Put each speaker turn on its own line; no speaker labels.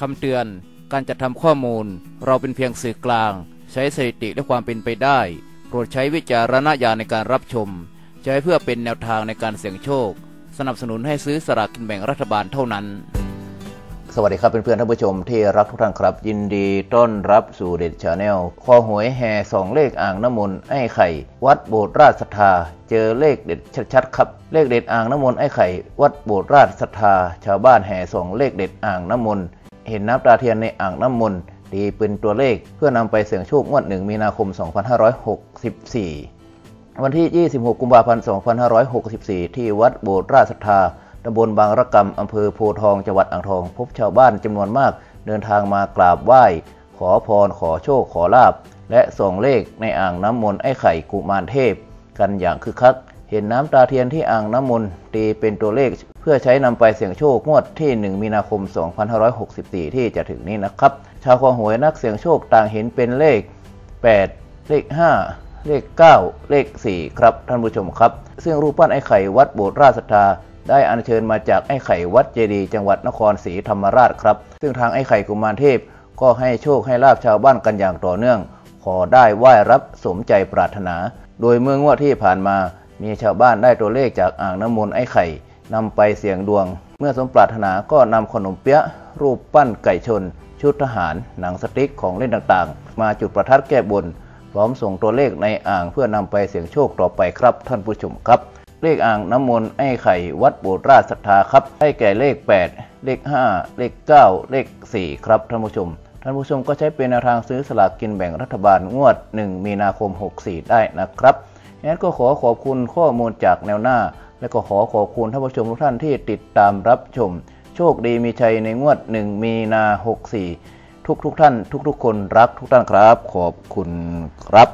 คำเตือน การจัดทำข้อมูล เราเป็นเพียงสื่อกลาง ใช้สถิติและความเป็นไปได้ โปรดใช้วิจารณญาณในการรับชม ใช้เพื่อเป็นแนวทางในการเสี่ยงโชค สนับสนุนให้ซื้อสลากกินแบ่งรัฐบาลเท่านั้น
สวัสดีครับเพื่อนๆท่านผู้ชมที่รักทุกท่านครับ ยินดีต้อนรับสู่เด็ด Channel คอหวยแห่สองเลขอ่างน้ำมนต์ไอ้ไข่ วัดโบสถ์ราษฎรศรัทธาเจอเลขเด็ดชัดๆครับ เลขเด็ดอ่างน้ำมนต์ไอ้ไข่ วัดโบสถ์ราชศรัทธาชาวบ้านแห่สองเลขเด็ดอ่างน้ำมนต์ เห็นน้ำตาเทียนในอ่างน้ำมนต์ตีเป็นตัวเลขเพื่อนำไปเสี่ยงโชคงวดหนึ่งมีนาคม 2564 วันที่ 26 กุมภาพันธ์ 2564 ที่วัดโบสถ์ราชศรัทธาตำบลบางระกำอำเภอโพทองจังหวัดอ่างทอง พบชาวบ้านจำนวนมากเดินทางมากราบไหว้ ขอพรขอโชคขอลาบ และส่องเลขในอ่างน้ำมนต์ไอ้ไข่กุมารเทพ กันอย่างคึกคัก เห็นน้ำตาเทียนที่อ่างน้ำมนต์ตีเป็นตัวเลข เพื่อใช้นำไปเสี่ยงโชคงวดที่ 1 มีนาคม 2564 ที่จะถึงนี้นะครับ ชาวคอหวยนักเสี่ยงโชคต่างเห็นเป็นเลข 8 เลข 5 เลข 9 เลข 4 ครับท่านผู้ชมครับ ซึ่งรูปปั้นไอ้ไข่วัดโบสถ์ราชศรัทธาได้อัญเชิญมาจากไอ้ไข่วัดเจดีจังหวัดนครศรีธรรมราชครับ ซึ่งทางไอ้ไข่กุมารเทพ ก็ให้โชคให้ลาบชาวบ้านกันอย่างต่อเนื่อง ขอได้ไหว้รับสมใจปรารถนา โดยเมื่องวดที่ผ่านมา มีชาวบ้านได้ตัวเลขจากอ่างน้ำมนต์ไอ้ไข่นำไปเสี่ยงดวง เมื่อสมปรารถนาก็นำขนมเปี๊ยะ รูปปั้นไก่ชน ชุดทหาร หนังสติ๊กของเล่นต่างๆ มาจุดประทัดแก้บน พร้อมส่งตัวเลขในอ่างเพื่อนำไปเสี่ยงโชคต่อไปครับ ท่านผู้ชมครับ เลขอ่างน้ำมนต์ไอ้ไข่วัดโบสถ์ราชศรัทธาครับให้แก่เลข 8 เลข 5 เลข 9 เลข 4 ครับท่านผู้ชมท่านผู้ชมก็ใช้เป็นแนวทางซื้อสลากกินแบ่งรัฐบาลงวด 1 มีนาคม 64 ได้นะครับ งั้นก็ขอขอบคุณข้อมูลจากแนวหน้า และก็ขอขอบคุณท่านผู้ชมทุกท่านที่ติดตามรับชม โชคดีมีชัยในงวด 1 มีนา 64 ทุกทุกท่าน ทุกๆคนรักทุกท่านครับ ขอบคุณครับ